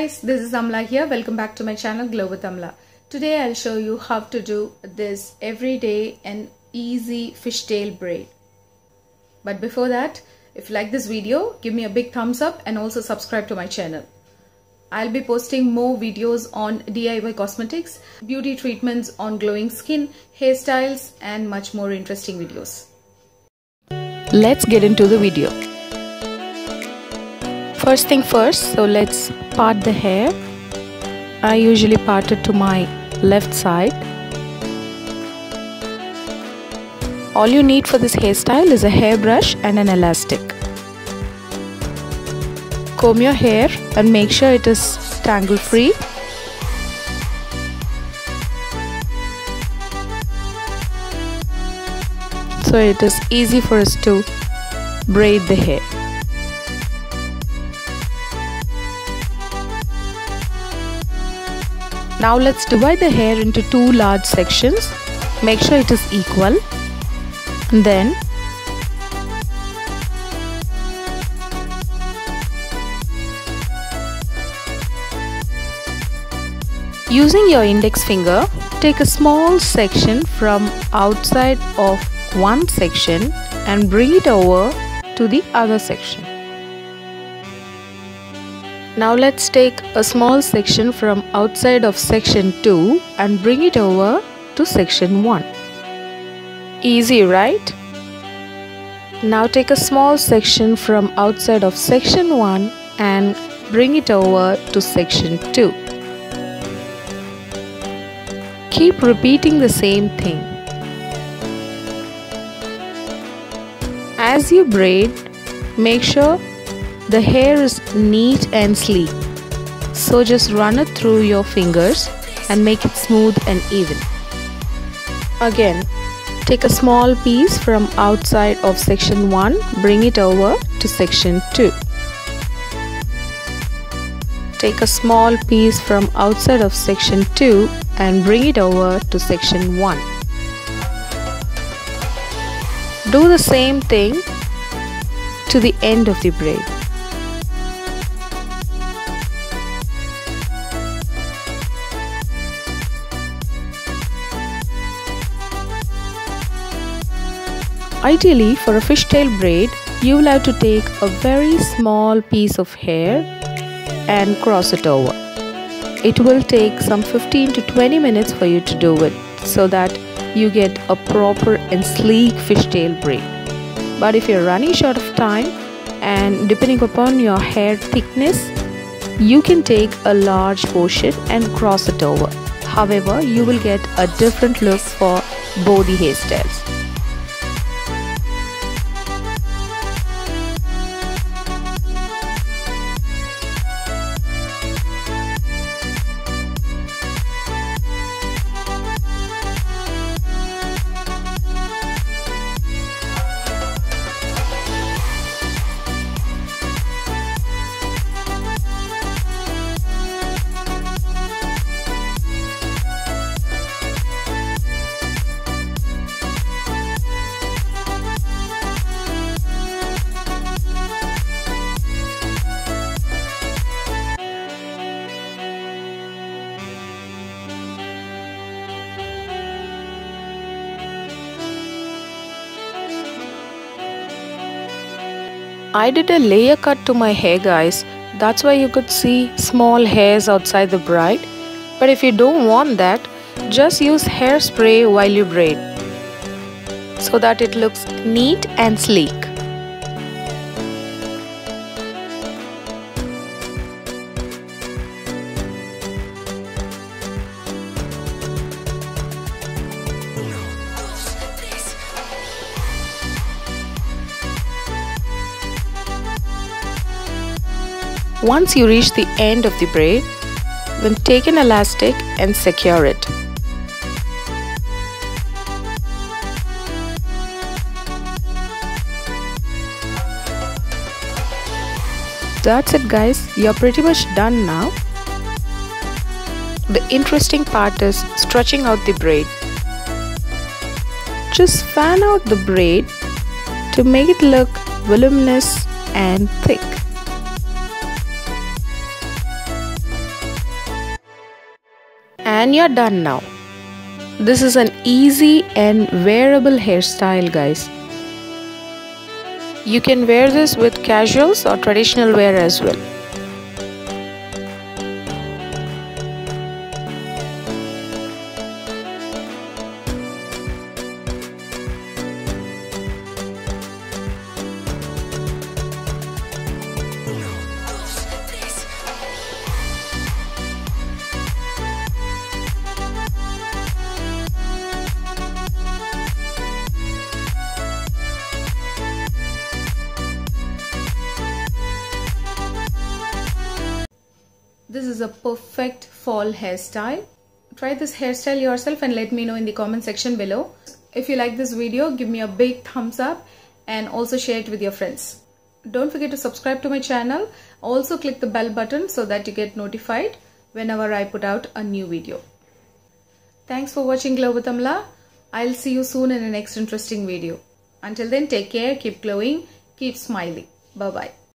this is Amala here. Welcome back to my channel Glow with Amala. Today I'll show you how to do this everyday and easy fishtail braid. But before that, if you like this video, give me a big thumbs up and also subscribe to my channel. I'll be posting more videos on DIY cosmetics, beauty treatments on glowing skin, hairstyles and much more interesting videos. Let's get into the video. First thing first, so let's part the hair. I usually part it to my left side. All you need for this hairstyle is a hairbrush and an elastic. Comb your hair and make sure it is tangle free. So it is easy for us to braid the hair. Now let's divide the hair into two large sections. Make sure it is equal. Then Using your index finger, take a small section from outside of one section and bring it over to the other section. Now let's take a small section from outside of section 2 and bring it over to section 1. Easy right? Now take a small section from outside of section 1 and bring it over to section 2. Keep repeating the same thing. As you braid, make sure the hair is neat and sleek. So just run it through your fingers and make it smooth and even. Again, take a small piece from outside of section 1, bring it over to section 2. Take a small piece from outside of section 2 and bring it over to section 1. Do the same thing to the end of the braid. Ideally, for a fishtail braid, you will have to take a very small piece of hair and cross it over. It will take some 15 to 20 minutes for you to do it so that you get a proper and sleek fishtail braid. But if you're running short of time and depending upon your hair thickness, you can take a large portion and cross it over. However, you will get a different look for both the hairstyles. I did a layer cut to my hair guys. That's why you could see small hairs outside the bride. But if you don't want that, just use hairspray while you braid. So that it looks neat and sleek. Once you reach the end of the braid, then take an elastic and secure it. That's it guys, you're pretty much done now. The interesting part is stretching out the braid. Just fan out the braid to make it look voluminous and thick. And you're done now. This is an easy and wearable hairstyle guys. You can wear this with casuals or traditional wear as well. A perfect fall hairstyle. Try this hairstyle yourself and let me know in the comment section below. If you like this video, give me a big thumbs up and also share it with your friends. Don't forget to subscribe to my channel. Also click the bell button so that you get notified whenever I put out a new video. Thanks for watching Glow with Amala. I'll see you soon in the next interesting video. Until then, take care, keep glowing, keep smiling. Bye-bye.